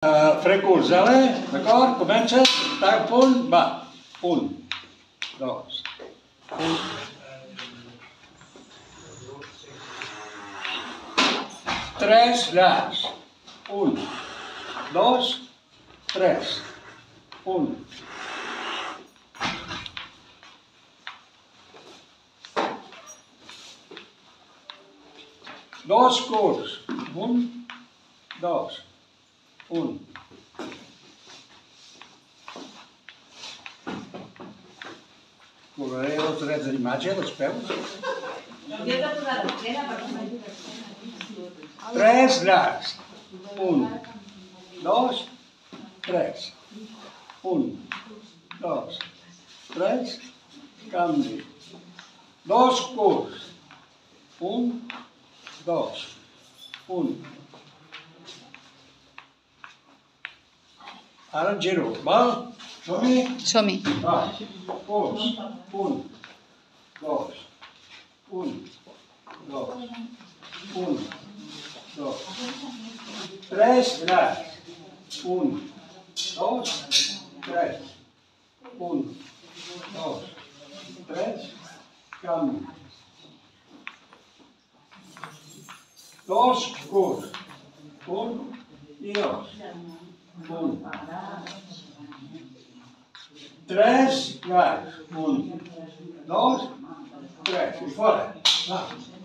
Uh, faré curs, ale? D'acord? Comença? A punt? Va. Un, dos, un. Tres llargs. Un, dos, tres. Un. Dos curts. Un, dos, un. Cobraré els drets d'imatge dels peus. Tres llargs. Un, dos, tres. Un, dos, tres. Canvi. Dos curts. Un, dos, un. Ara en giro, val? Som-hi? Som-hi. Va, curs. Un, dos, un, dos, un, dos. Tres grans. Un, dos, tres. Un, dos, tres. Canvi. Dos curts. Un i dos. Un. Tres grans. Un, dos, tres. I fora. Va.